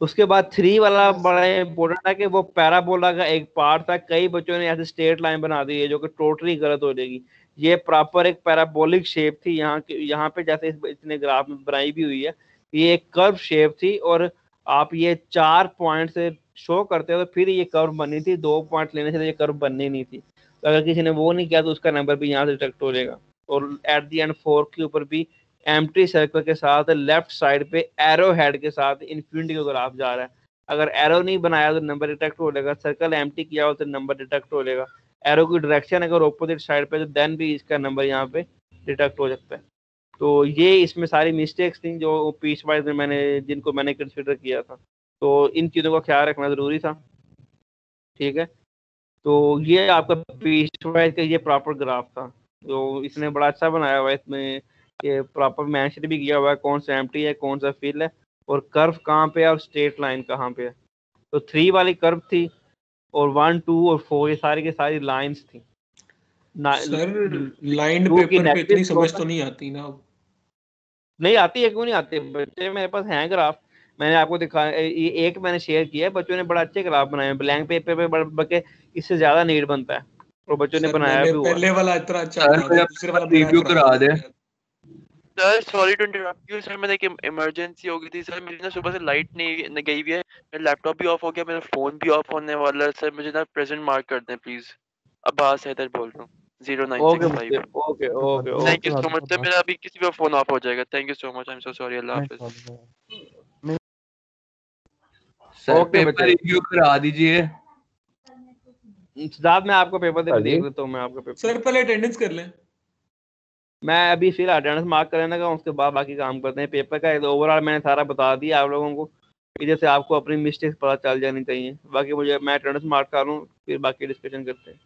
Speaker 1: उसके बाद थ्री वाला बड़ा इंपॉर्टेंट था कि वो पैराबोला का एक पार्ट था, कई बच्चों ने ऐसे स्ट्रेट लाइन बना दी है जो कि टोटली गलत हो जाएगी। ये प्रॉपर एक पैराबोलिक शेप थी, यहाँ के, यहाँ पे जैसे इतने ग्राफ में बनाई भी हुई है, ये एक कर्व शेप थी और आप ये चार पॉइंट से शो करते हो तो फिर ये कर्व बनी थी, दो पॉइंट लेने से तो ये कर्व बननी नहीं थी। तो अगर किसी ने वो नहीं किया तो उसका नंबर भी यहाँ से डिटेक्ट हो जाएगा। और एट दी एंड फोर के ऊपर भी एम्प्टी सर्कल के साथ लेफ़्ट साइड पे एरो हेड के साथ इन्फिनिटी का ग्राफ जा रहा है। अगर एरो नहीं बनाया तो नंबर डिटेक्ट हो जाएगा सर्कल एम्प्टी किया हो तो नंबर डिटेक्ट हो जाएगा। एरो की डायरेक्शन अगर ऑपोजिट साइड पे तो देन भी इसका नंबर यहाँ पे डिटेक्ट हो सकता है। तो ये इसमें सारी मिस्टेक्स थी जो पीस वाइज में मैंने, जिनको मैंने कंसिडर किया था। तो इन चीज़ों का ख्याल रखना ज़रूरी था। ठीक है? तो ये आपका पीस वाइज का ये प्रॉपर ग्राफ था। तो इसने बड़ा अच्छा बनाया हुआ है, इसमें ये प्रॉपर मैंशन भी किया हुआ है, कौन सा एम है, कौन सा फिल है, और कर्व कहाँ पे है और स्ट्रेट लाइन कहाँ पे है। तो थ्री वाली कर्व थी और वन टू और फोर ये सारी की सारी लाइंस थी।
Speaker 3: सर लाइन पेपर पे इतनी समझ तो नहीं आती ना
Speaker 1: नहीं आती है क्यों नहीं आती? बच्चे मेरे पास हैं ग्राफ मैंने आपको दिखाया ये एक मैंने शेयर किया है बच्चों ने बड़ा अच्छे ग्राफ बनाए ब्लैंक पेपर पे बड़े बल्कि इससे ज़्यादा नीड बनता है। और बच्चों ने बनाया भी
Speaker 3: पहले वाला इतना अच्छा था दूसरे वाला
Speaker 5: रिव्यू करा दे।
Speaker 9: Sir sorry to interrupt you sir मैंने एक इमरजेंसी हो गई थी। सर मेरी ना सुबह से लाइट नहीं गई हुई है। मेरा लैपटॉप भी ऑफ़ हो गया। मेरा फ़ोन भी ऑफ़ होने वाला है। सर मुझे ना प्रेजेंट मार्क कर दें प्लीज़ अब्बास हैदर बोल रहा हूँ। Zero nine
Speaker 1: okay okay okay
Speaker 9: thank you so much sir मेरा अभी किसी का फ़ोन ऑफ़ हो जाएगा। Thank you so much I am so sorry अल्लाह हाफिज
Speaker 5: सर पेपर रिव्यू करा दीजिए।
Speaker 1: सिद्धार्थ मैं आपको पेपर दे देख लेता हूँ मैं आपका पेपर
Speaker 3: सर पहले अटेंडेंस कर लें।
Speaker 1: मैं अभी फिर अटेंडेंस मार्क कर लेना का उसके बाद बाकी काम करते हैं। पेपर का ओवरऑल मैंने सारा बता दिया आप लोगों को इधर से आपको अपनी मिस्टेक्स पता चल जानी चाहिए। बाकी मुझे, मैं अटेंडेंस मार्क कर लूँ फिर बाकी डिस्कशन करते हैं।